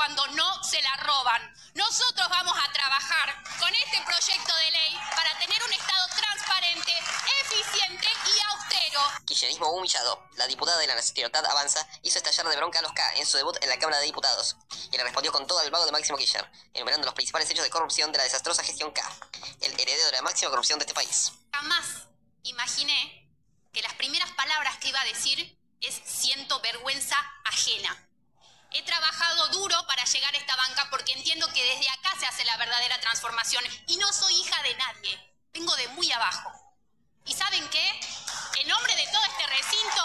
la roban. Nosotros vamos a trabajar con este proyecto de ley para tener un Estado transparente, eficiente y austero. Kirchnerismo humillado. La diputada de la Nacionalidad Avanza hizo estallar de bronca a los K en su debut en la Cámara de Diputados y le respondió con todo el vago de Máximo Kirchner, enumerando los principales hechos de corrupción de la desastrosa gestión K, el heredero de la máxima corrupción de este país. Jamás imaginé que las primeras palabras que iba a decir es siento vergüenza ajena. He trabajado duro para llegar a esta banca porque entiendo que desde acá se hace la verdadera transformación y no soy hija de nadie, vengo de muy abajo. ¿Y saben qué? En nombre de todo este recinto,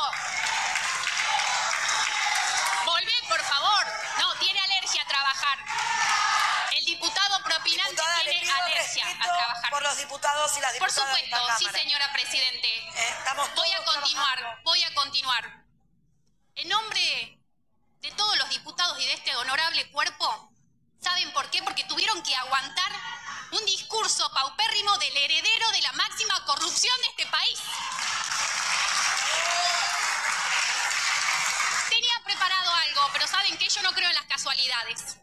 volvé por favor. No, tiene alergia a trabajar. El diputado propinante Diputada, tiene alergia a trabajar. por los diputados y las Por diputadas de supuesto, sí, señora Presidente. Eh, estamos Voy a continuar, trabajando. voy a continuar. En nombre de todos los diputados y de este honorable cuerpo, ¿saben por qué? Porque tuvieron que aguantar un discurso paupérrimo del heredero de la máxima corrupción de este país. Tenía preparado algo, pero ¿saben qué? Yo no creo en las casualidades.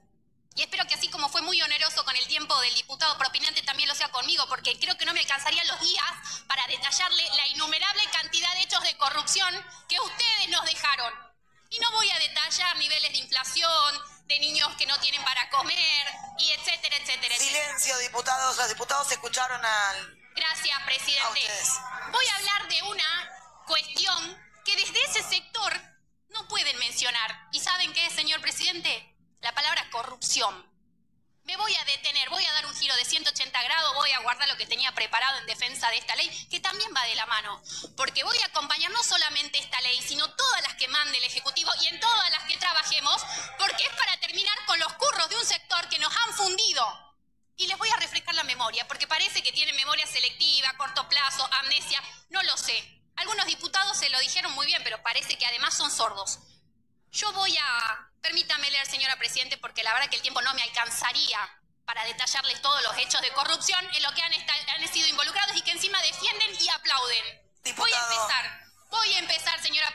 Y espero que así como fue muy oneroso con el tiempo del diputado propinante, también lo sea conmigo, porque creo que no me alcanzarían los días para detallarle la innumerable cantidad de hechos de corrupción que ustedes nos dejaron. Y no voy a detallar niveles de inflación, de niños que no tienen para comer, y etcétera, etcétera, etcétera. Silencio, diputados. Los diputados escucharon al... Gracias, presidente. Voy a hablar de una cuestión que desde ese sector no pueden mencionar. ¿Y saben qué señor presidente? La palabra corrupción. Me voy a detener, voy a dar un giro de 180 grados, voy a guardar lo que tenía preparado en defensa de esta ley, que también va de la mano. Porque voy a acompañar no solamente esta ley, sino las que mande el Ejecutivo y en todas las que trabajemos, porque es para terminar con los curros de un sector que nos han fundido. Y les voy a refrescar la memoria, porque parece que tienen memoria selectiva, corto plazo, amnesia, no lo sé. Algunos diputados se lo dijeron muy bien, pero parece que además son sordos. Yo voy a, permítame leer, señora Presidente, porque la verdad que el tiempo no me alcanzaría para detallarles todos los hechos de corrupción en lo que han, han sido involucrados y que encima defienden y aplauden. Voy a Diputado. empezar. Voy a empezar,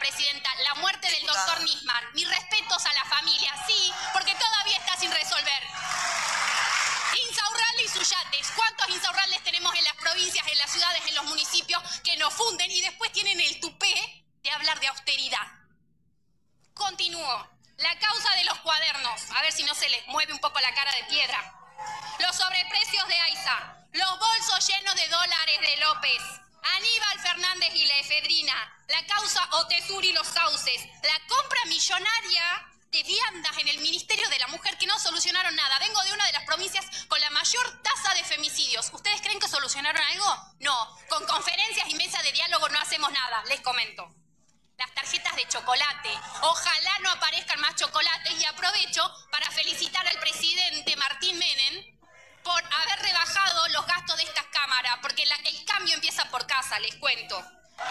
Presidenta, la muerte del doctor Nisman. Mis respetos a la familia, sí, porque todavía está sin resolver. Insaurralde y Suyates. ¿Cuántos insaurraldes tenemos en las provincias, en las ciudades, en los municipios que nos funden y después tienen el tupé de hablar de austeridad? Continúo. La causa de los cuadernos. A ver si no se les mueve un poco la cara de piedra. Los sobreprecios de AISA. Los bolsos llenos de dólares de López. Aníbal Fernández y la efedrina. La causa Otesur y los sauces. La compra millonaria de viandas en el Ministerio de la Mujer que no solucionaron nada. Vengo de una de las provincias con la mayor tasa de femicidios. ¿Ustedes creen que solucionaron algo? No. Con conferencias y mesas de diálogo no hacemos nada. Les comento las tarjetas de chocolate. Ojalá no aparezcan más chocolates y aprovecho para felicitar cuento.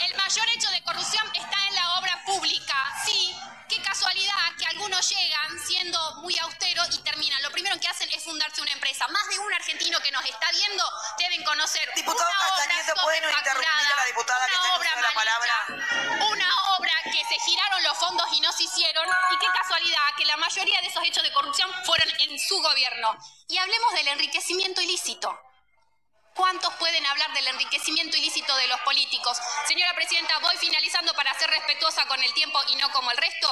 El mayor hecho de corrupción está en la obra pública. Sí, qué casualidad que algunos llegan siendo muy austeros y terminan. Lo primero que hacen es fundarse una empresa. Más de un argentino que nos está viendo deben conocer Diputado una obra ¿pueden interrumpir a la diputada que una está obra uso de la palabra? una obra que se giraron los fondos y no se hicieron. Y qué casualidad que la mayoría de esos hechos de corrupción fueron en su gobierno. Y hablemos del enriquecimiento ilícito. ¿Cuántos pueden hablar del enriquecimiento ilícito de los políticos? Señora Presidenta, voy finalizando para ser respetuosa con el tiempo y no como el resto.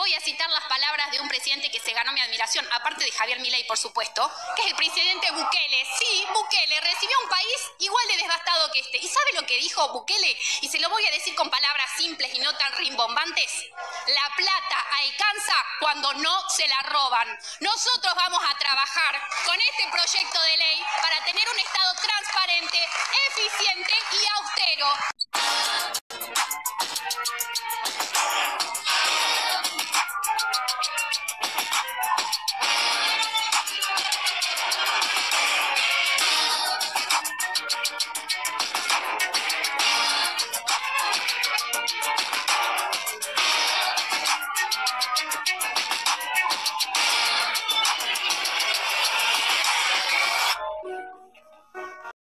Voy a citar las palabras de un presidente que se ganó mi admiración, aparte de Javier Milei, por supuesto, que es el presidente Bukele. Sí, Bukele recibió un país igual de devastado que este. ¿Y sabe lo que dijo Bukele? Y se lo voy a decir con palabras simples y no tan rimbombantes. La plata alcanza cuando no se la roban. Nosotros vamos a trabajar con este proyecto de ley para tener un Estado transparente, eficiente y austero.